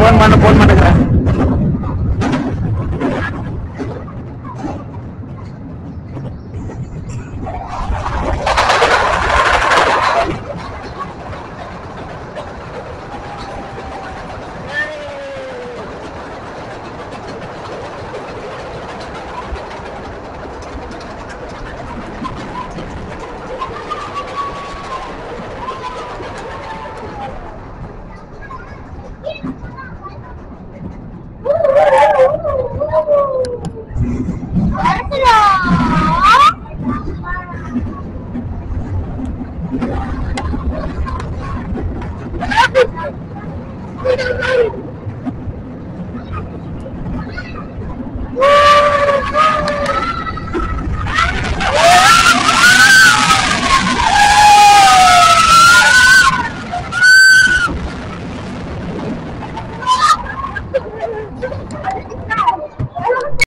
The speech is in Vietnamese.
போன் பண்ண போன் பண்ணுகிறேன் No!